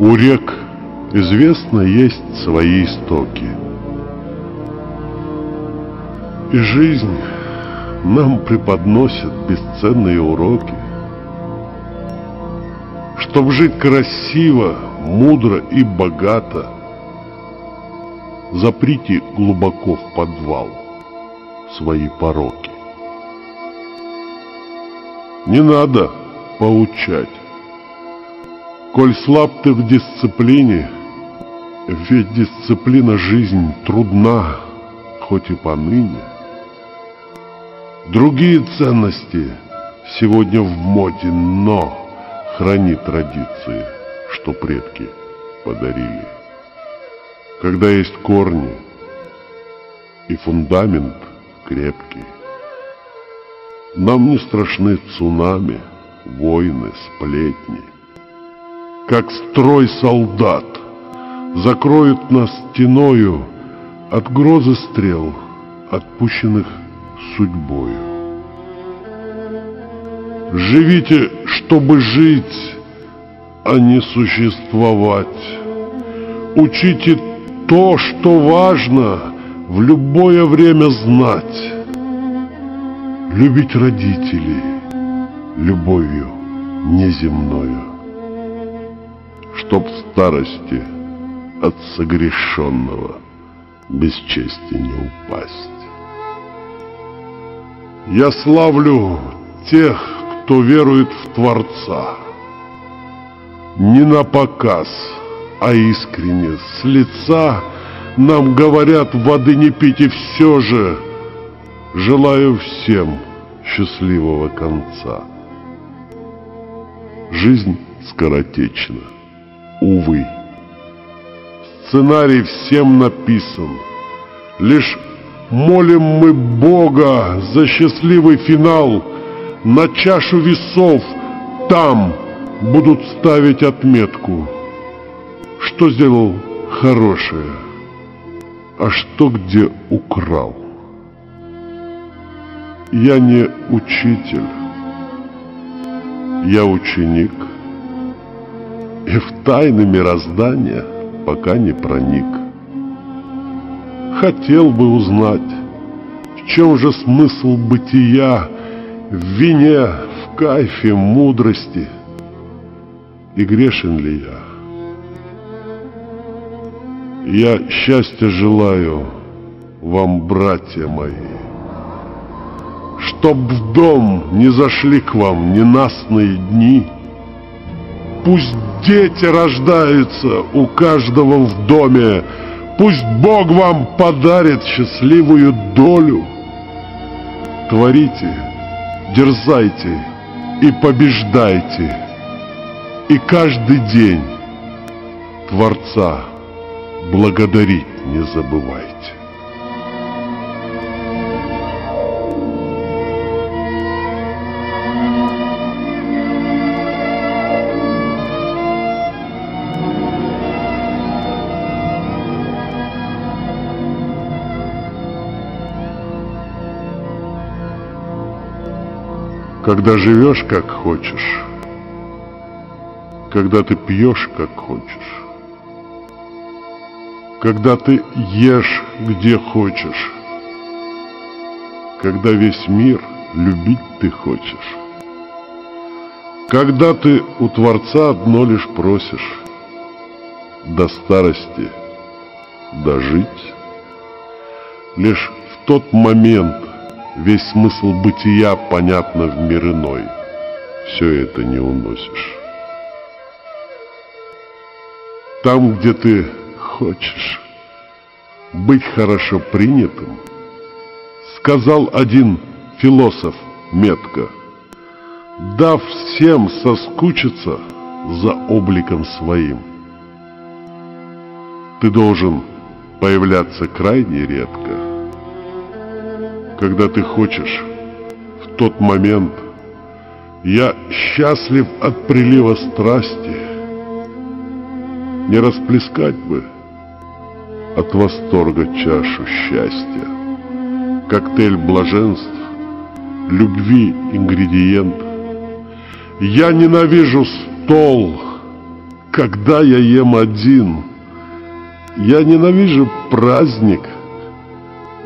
У рек, известно, есть свои истоки. И жизнь нам преподносит бесценные уроки. Чтоб жить красиво, мудро и богато, Заприте глубоко в подвал свои пороки. Не надо поучать. Коль слаб ты в дисциплине, ведь дисциплина жизнь трудна, хоть и поныне. Другие ценности сегодня в моде, но храни традиции, что предки подарили. Когда есть корни и фундамент крепкий, нам не страшны цунами, войны, сплетни. Как строй солдат закроют нас стеною от грозы стрел, отпущенных судьбою. Живите, чтобы жить, а не существовать. Учите то, что важно в любое время знать. Любить родителей любовью неземною, Чтоб в старости от согрешенного без чести не упасть. Я славлю тех, кто верует в Творца, не на показ, а искренне, с лица нам говорят воды не пить и все же желаю всем счастливого конца. Жизнь скоротечна, увы. Сценарий всем написан, лишь молим мы Бога за счастливый финал, на чашу весов там будут ставить отметку, что сделал хорошее, а что где украл. Я не учитель, я ученик, и в тайны мироздания пока не проник. Хотел бы узнать, в чем же смысл бытия, в вине, в кайфе мудрости, и грешен ли я? Я счастья желаю вам, братья мои, Чтоб в дом не зашли к вам ненастные дни. Пусть дети рождаются у каждого в доме, Пусть Бог вам подарит счастливую долю. Творите, дерзайте и побеждайте, И каждый день Творца благодарить не забывайте. Когда живешь как хочешь, когда ты пьешь как хочешь, когда ты ешь где хочешь, когда весь мир любить ты хочешь, когда ты у Творца одно лишь просишь. До старости дожить, лишь в тот момент Весь смысл бытия понятно в мир иной. Все это не уносишь. Там, где ты хочешь быть хорошо принятым, сказал один философ метко, дав всем соскучиться за обликом своим. Ты должен появляться крайне редко, когда ты хочешь, в тот момент я счастлив от прилива страсти. Не расплескать бы от восторга чашу счастья, коктейль блаженств, любви ингредиент. Я ненавижу стол, когда я ем один. Я ненавижу праздник,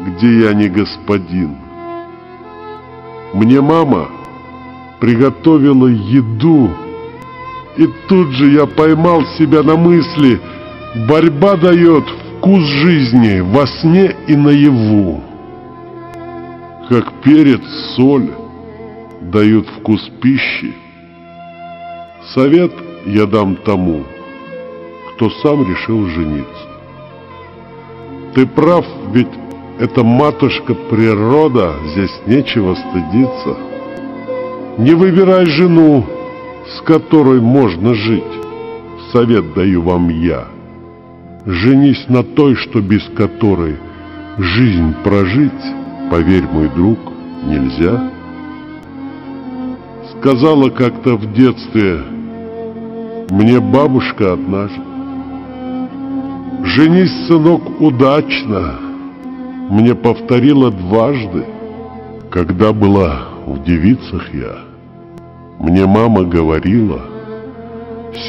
где я не господин. Мне мама приготовила еду, и тут же я поймал себя на мысли, борьба дает вкус жизни во сне и наяву. Как перец, соль дают вкус пищи. Совет я дам тому, кто сам решил жениться. Ты прав, ведь это матушка природа, здесь нечего стыдиться. Не выбирай жену, с которой можно жить. Совет даю вам я. Женись на той, что без которой жизнь прожить, поверь, мой друг, нельзя. Сказала как-то в детстве мне бабушка однажды. Женись, сынок, удачно, мне повторила дважды, когда была в девицах я. Мне мама говорила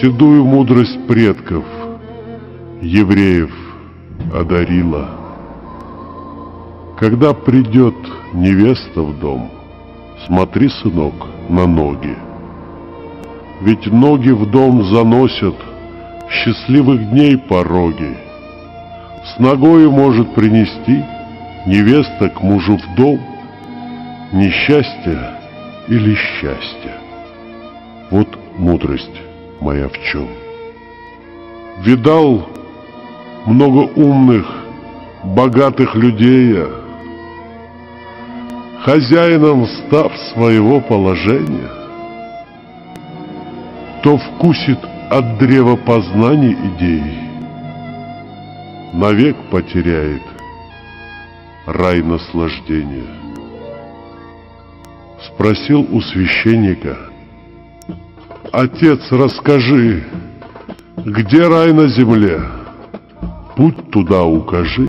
седую мудрость предков — евреев одарила. Когда придет невеста в дом, смотри, сынок, на ноги. Ведь ноги в дом заносят счастливых дней пороги. С ногою может принести невеста к мужу в дом несчастье или счастье. Вот мудрость моя в чем. Видал много умных, богатых людей, хозяином став своего положения, то вкусит от древа познаний идей, навек потеряет рай наслаждения. Спросил у священника, «Отец, расскажи, где рай на земле?» Путь туда укажи.